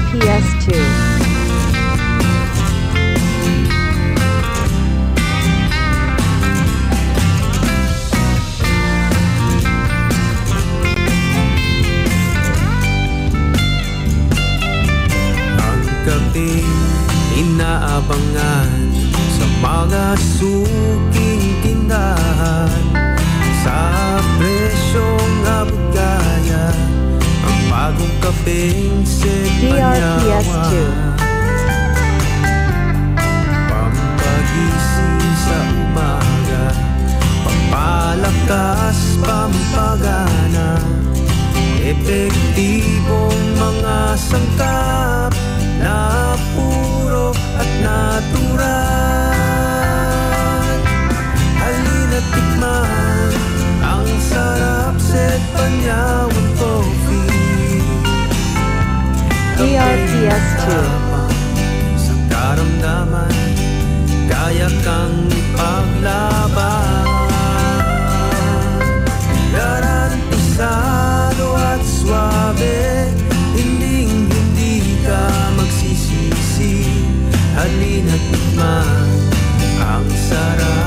DRPS2 Ang gabi inaabangan sa mga suking tindahan bagong kapeng DRPS2. Pampagising sa umaga Pampalakas, pampagana Epektibong mga sangkap DRPS2 Sa karamdaman Kaya kang ipaglaban. Garantisado at suabe Hinding hindi ka magsisisi. Halina't tikman Ang sarap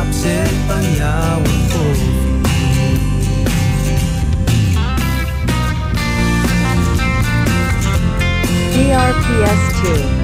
PS2